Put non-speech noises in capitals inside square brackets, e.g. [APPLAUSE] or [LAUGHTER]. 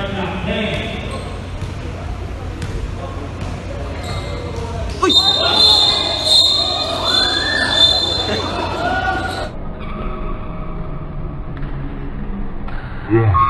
[LAUGHS] Yeah.